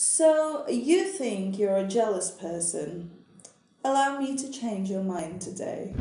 So, you think you're a jealous person? Allow me to change your mind today.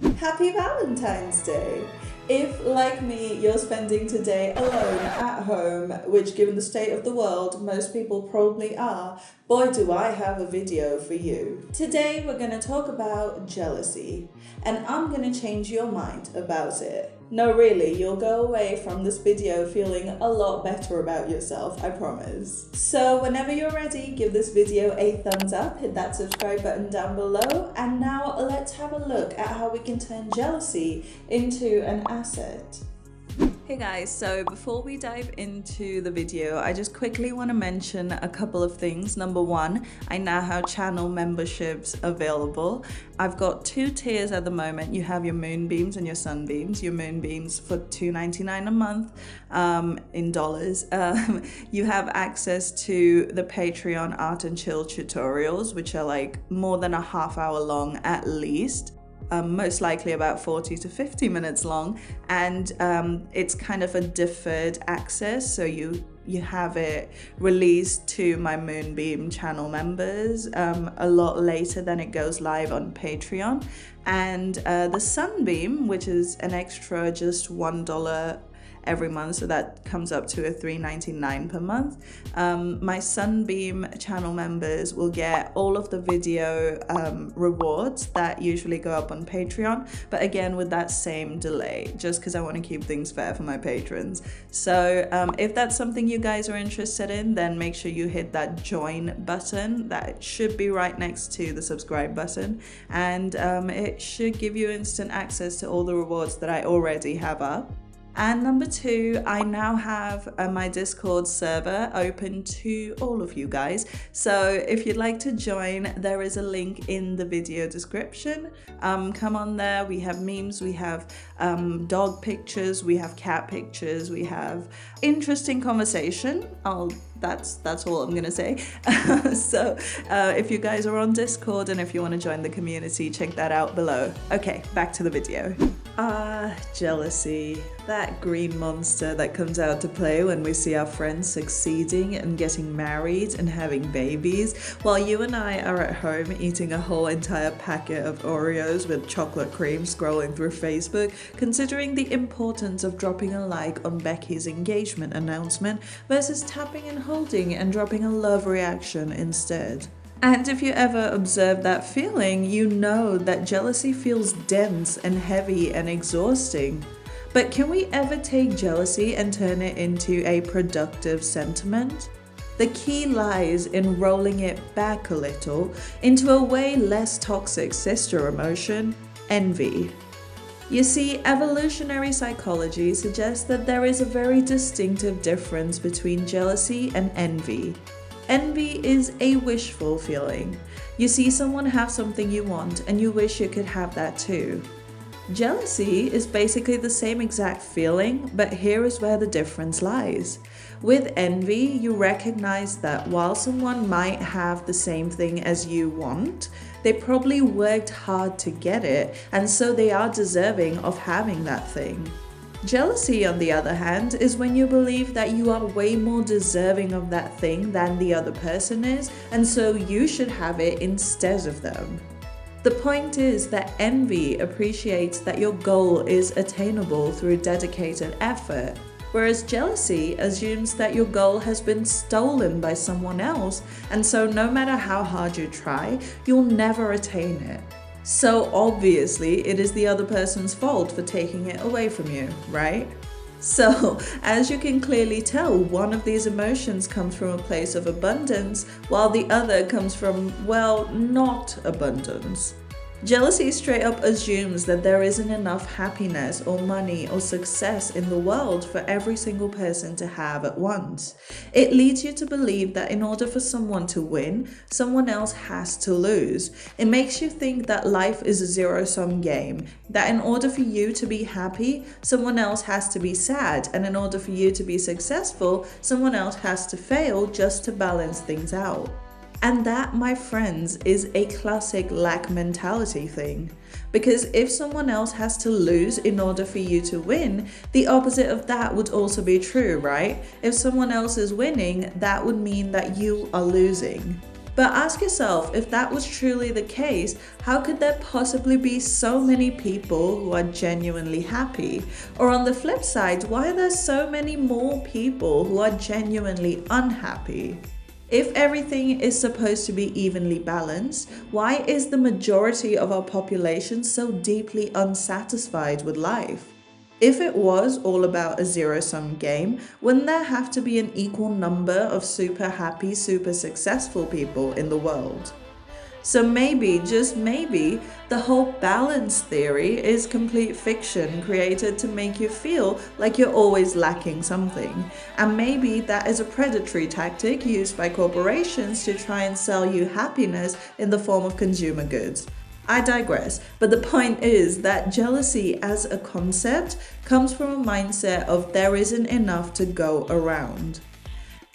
Happy Valentine's Day! If, like me, you're spending today alone at home, which given the state of the world, most people probably are, boy do I have a video for you. Today we're going to talk about jealousy, and I'm going to change your mind about it. No, really, you'll go away from this video feeling a lot better about yourself, I promise. So whenever you're ready, give this video a thumbs up, hit that subscribe button down below, and now let's have a look at how we can turn jealousy into an asset. Hey guys, so before we dive into the video, I just quickly want to mention a couple of things. Number one, I now have channel memberships available. I've got two tiers at the moment. You have your moonbeams and your sunbeams. Your moonbeams for $2.99 a month um, in dollars. Um, you have access to the Patreon art and chill tutorials, which are like more than a half hour long at least um, most likely about 40 to 50 minutes long and um, it's kind of a deferred access so you you have it released to my moonbeam channel members um, a lot later than it goes live on patreon. And uh, the sunbeam which is an extra just one dollar every month. So that comes up to a $3.99 per month. Um, my Sunbeam channel members will get all of the video um, rewards that usually go up on Patreon, but again with that same delay, just because I want to keep things fair for my patrons. So um, if that's something you guys are interested in, then make sure you hit that join button. That should be right next to the subscribe button, and um, it should give you instant access to all the rewards that I already have up. And number two, I now have uh, my Discord server open to all of you guys. So if you'd like to join, there is a link in the video description. Um, come on there. We have memes, we have um, dog pictures, we have cat pictures, we have interesting conversation. I'll that's that's all I'm gonna say. so uh, if you guys are on Discord and if you want to join the community, check that out below. Okay, back to the video. Ah, jealousy. That green monster that comes out to play when we see our friends succeeding and getting married and having babies, while you and I are at home eating a whole entire packet of Oreos with chocolate cream scrolling through Facebook, considering the importance of dropping a like on Becky's engagement announcement versus tapping and holding and dropping a love reaction instead. And if you ever observe that feeling, you know that jealousy feels dense and heavy and exhausting. But can we ever take jealousy and turn it into a productive sentiment? The key lies in rolling it back a little into a way less toxic sister emotion envy. You see, evolutionary psychology suggests that there is a very distinctive difference between jealousy and envy. Envy is a wishful feeling. You see someone have something you want and you wish you could have that too. Jealousy is basically the same exact feeling, but here is where the difference lies. With envy, you recognize that while someone might have the same thing as you want, they probably worked hard to get it, and so they are deserving of having that thing. Jealousy, on the other hand, is when you believe that you are way more deserving of that thing than the other person is, and so you should have it instead of them. The point is that envy appreciates that your goal is attainable through dedicated effort, whereas jealousy assumes that your goal has been stolen by someone else, and so no matter how hard you try, you'll never attain it. So obviously, it is the other person's fault for taking it away from you, right? So, as you can clearly tell, one of these emotions comes from a place of abundance, while the other comes from, well, not abundance. Jealousy straight up assumes that there isn't enough happiness or money or success in the world for every single person to have at once. It leads you to believe that in order for someone to win, someone else has to lose. It makes you think that life is a zero sum game, that in order for you to be happy, someone else has to be sad, and in order for you to be successful, someone else has to fail just to balance things out. And that, my friends, is a classic lack mentality thing. Because if someone else has to lose in order for you to win, the opposite of that would also be true, right? If someone else is winning, that would mean that you are losing. But ask yourself if that was truly the case, how could there possibly be so many people who are genuinely happy? Or on the flip side, why are there so many more people who are genuinely unhappy? If everything is supposed to be evenly balanced, why is the majority of our population so deeply unsatisfied with life? If it was all about a zero sum game, wouldn't there have to be an equal number of super happy, super successful people in the world? So maybe, just maybe, the whole balance theory is complete fiction created to make you feel like you're always lacking something. And maybe that is a predatory tactic used by corporations to try and sell you happiness in the form of consumer goods. I digress, but the point is that jealousy as a concept comes from a mindset of there isn't enough to go around.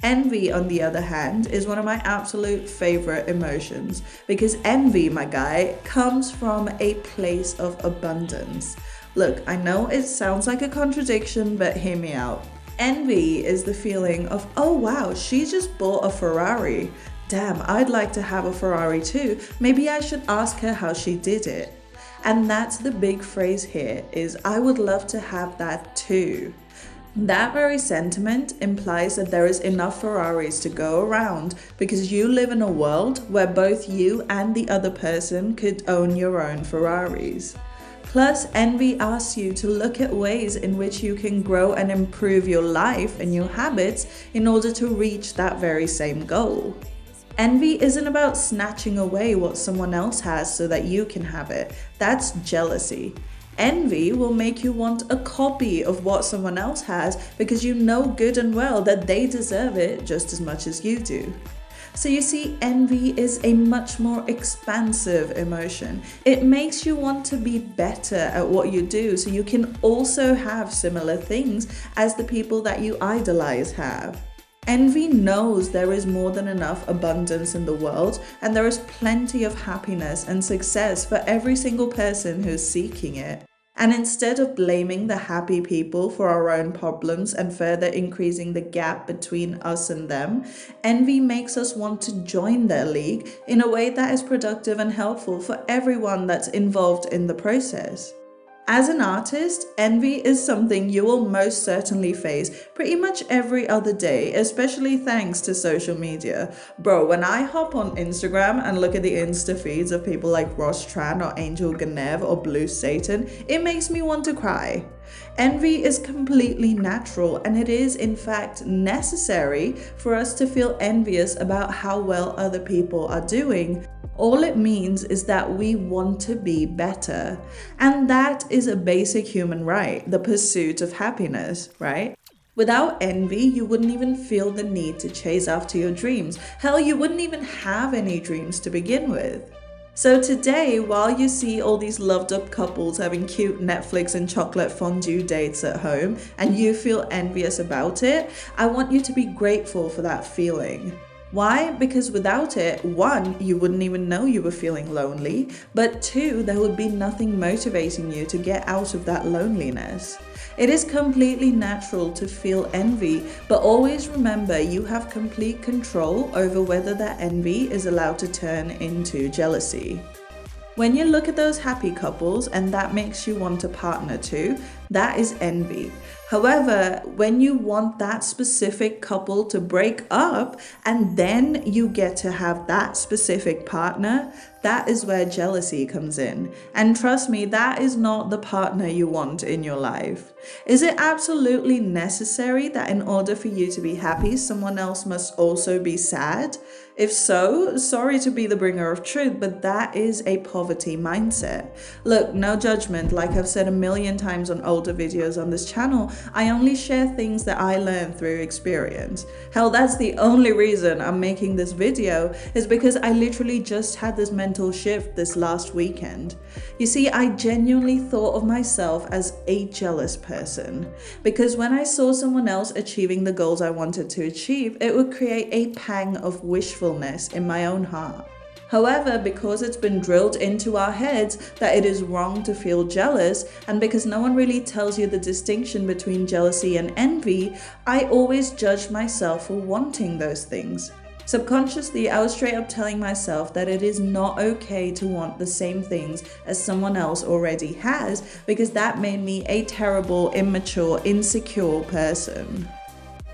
Envy, on the other hand, is one of my absolute favorite emotions because envy, my guy, comes from a place of abundance. Look, I know it sounds like a contradiction, but hear me out. Envy is the feeling of, oh wow, she just bought a Ferrari. Damn, I'd like to have a Ferrari too. Maybe I should ask her how she did it. And that's the big phrase here is I would love to have that too. That very sentiment implies that there is enough Ferraris to go around because you live in a world where both you and the other person could own your own Ferraris. Plus, envy asks you to look at ways in which you can grow and improve your life and your habits in order to reach that very same goal. Envy isn't about snatching away what someone else has so that you can have it. That's jealousy. Envy will make you want a copy of what someone else has because you know good and well that they deserve it just as much as you do. So you see, envy is a much more expansive emotion. It makes you want to be better at what you do so you can also have similar things as the people that you idolize have. Envy knows there is more than enough abundance in the world and there is plenty of happiness and success for every single person who's seeking it. And instead of blaming the happy people for our own problems and further increasing the gap between us and them, envy makes us want to join their league in a way that is productive and helpful for everyone that's involved in the process. As an artist, envy is something you will most certainly face pretty much every other day, especially thanks to social media. Bro, when I hop on Instagram and look at the Insta feeds of people like Ross Tran or Angel Ganev or Blue Satan, it makes me want to cry. Envy is completely natural and it is, in fact, necessary for us to feel envious about how well other people are doing. All it means is that we want to be better. And that is a basic human right, the pursuit of happiness, right? Without envy, you wouldn't even feel the need to chase after your dreams. Hell, you wouldn't even have any dreams to begin with. So today, while you see all these loved up couples having cute Netflix and chocolate fondue dates at home and you feel envious about it, I want you to be grateful for that feeling. Why? Because without it, one, you wouldn't even know you were feeling lonely, but two, there would be nothing motivating you to get out of that loneliness. It is completely natural to feel envy, but always remember you have complete control over whether that envy is allowed to turn into jealousy. When you look at those happy couples and that makes you want a partner too, That is envy. However, when you want that specific couple to break up and then you get to have that specific partner, that is where jealousy comes in. And trust me, that is not the partner you want in your life. Is it absolutely necessary that in order for you to be happy, someone else must also be sad? If so, sorry to be the bringer of truth, but that is a poverty mindset. Look, no judgment, like I've said a million times on older videos on this channel, I only share things that I learned through experience. Hell, that's the only reason I'm making this video, is because I literally just had this mental shift this last weekend. You see, I genuinely thought of myself as a jealous person, because when I saw someone else achieving the goals I wanted to achieve, it would create a pang of wishfulness in my own heart. However, because it's been drilled into our heads that it is wrong to feel jealous, and because no one really tells you the distinction between jealousy and envy, I always judged myself for wanting those things. Subconsciously, I was straight up telling myself that it is not okay to want the same things as someone else already has because that made me a terrible, immature, insecure person.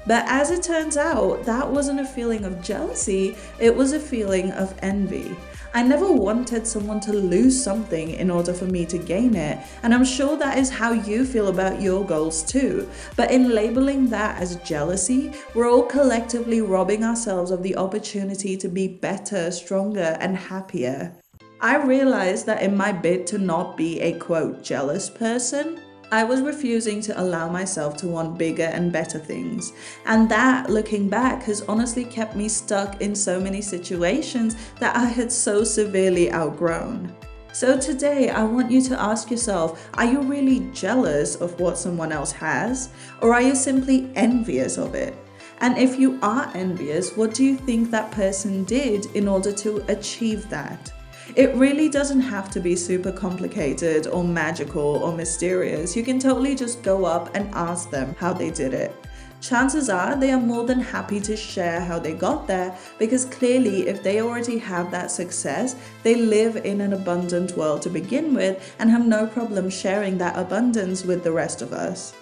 But as it turns out, that wasn't a feeling of jealousy, it was a feeling of envy. I never wanted someone to lose something in order for me to gain it, and I'm sure that is how you feel about your goals too. But in labeling that as jealousy, we're all collectively robbing ourselves of the opportunity to be better, stronger, and happier. I realized that in my bid to not be a quote jealous person, I was refusing to allow myself to want bigger and better things. And that, looking back, has honestly kept me stuck in so many situations that I had so severely outgrown. So today, I want you to ask yourself are you really jealous of what someone else has? Or are you simply envious of it? And if you are envious, what do you think that person did in order to achieve that? It really doesn't have to be super complicated or magical or mysterious. You can totally just go up and ask them how they did it. Chances are they are more than happy to share how they got there because clearly, if they already have that success, they live in an abundant world to begin with and have no problem sharing that abundance with the rest of us.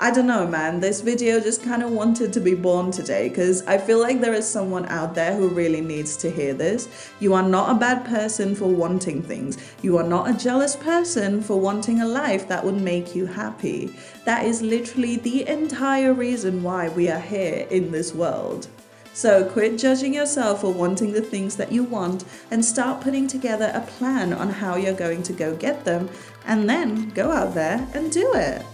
I don't know, man. This video just kind of wanted to be born today because I feel like there is someone out there who really needs to hear this. You are not a bad person for wanting things. You are not a jealous person for wanting a life that would make you happy. That is literally the entire reason why we are here in this world. So quit judging yourself for wanting the things that you want and start putting together a plan on how you're going to go get them and then go out there and do it.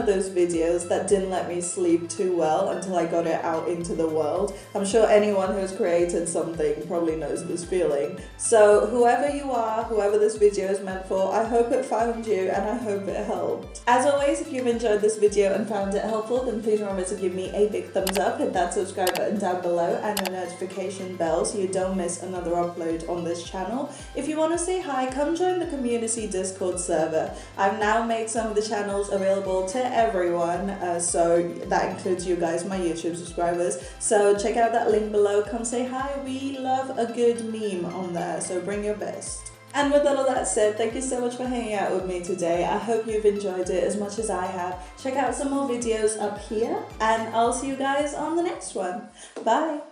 Of those videos that didn't let me sleep too well until I got it out into the world. I'm sure anyone who's created something probably knows this feeling. So whoever you are, whoever this video is meant for, I hope it found you and I hope it helped. As always, if you've enjoyed this video and found it helpful, then please remember to give me a big thumbs up, hit that subscribe button down below and the notification bell so you don't miss another upload on this channel. If you want to say hi, come join the community Discord server. I've now made some of the channels available to everyone. Uh, so that includes you guys, my YouTube subscribers. So check out that link below. Come say hi. We love a good meme on there. So bring your best. And with all of that said, thank you so much for hanging out with me today. I hope you've enjoyed it as much as I have. Check out some more videos up here, and I'll see you guys on the next one. Bye!